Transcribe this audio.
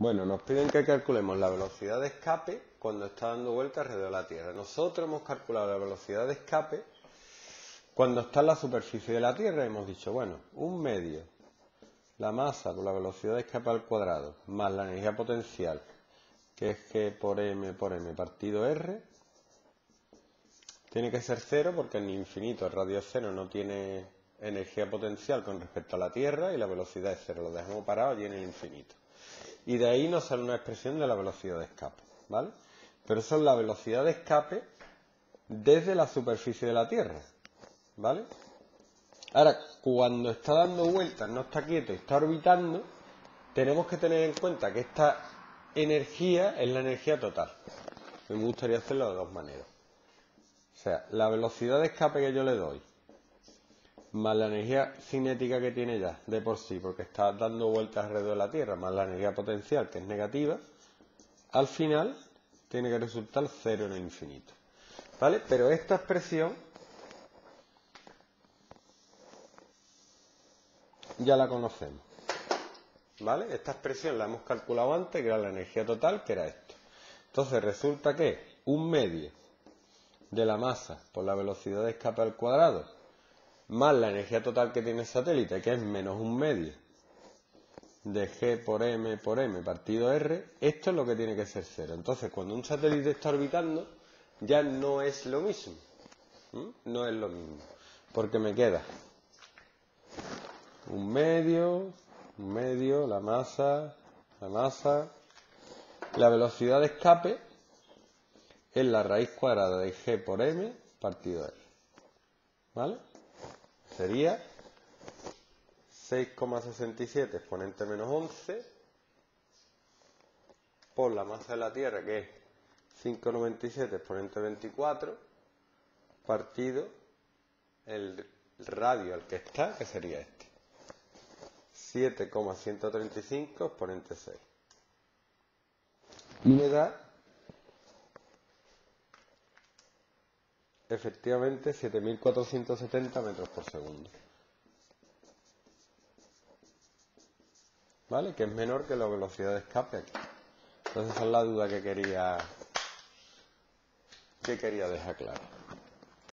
Bueno, nos piden que calculemos la velocidad de escape cuando está dando vuelta alrededor de la Tierra. Nosotros hemos calculado la velocidad de escape cuando está en la superficie de la Tierra. Hemos dicho, bueno, un medio, la masa por la velocidad de escape al cuadrado, más la energía potencial, que es G por M por M partido R, tiene que ser cero porque en infinito el radio cero, no tiene energía potencial con respecto a la Tierra y la velocidad es cero. Lo dejamos parado allí en el infinito y de ahí nos sale una expresión de la velocidad de escape, ¿vale? Pero eso es la velocidad de escape desde la superficie de la Tierra, ¿vale? Ahora, cuando está dando vueltas, no está quieto, está orbitando, tenemos que tener en cuenta que esta energía es la energía total. Me gustaría hacerlo de dos maneras. O sea, la velocidad de escape que yo le doy más la energía cinética que tiene ya de por sí, porque está dando vueltas alrededor de la Tierra, más la energía potencial que es negativa, al final tiene que resultar cero en el infinito. ¿Vale? Pero esta expresión ya la conocemos. ¿Vale? Esta expresión la hemos calculado antes, que era la energía total, que era esto. Entonces resulta que un medio de la masa por la velocidad de escape al cuadrado más la energía total que tiene el satélite, que es menos un medio de G por M por M partido R, esto es lo que tiene que ser cero. Entonces, cuando un satélite está orbitando, ya no es lo mismo. No es lo mismo. Porque me queda un medio, un medio, la masa, la masa. La velocidad de escape es la raíz cuadrada de G por M partido R. ¿Vale? Sería 6,67 exponente menos 11 por la masa de la Tierra, que es 5,97 exponente 24, partido el radio al que está, que sería este. 7,135 exponente 6. Y me da efectivamente 7.470 metros por segundo. ¿Vale? Que es menor que la velocidad de escape. Entonces esa es la duda que quería, que quería dejar clara.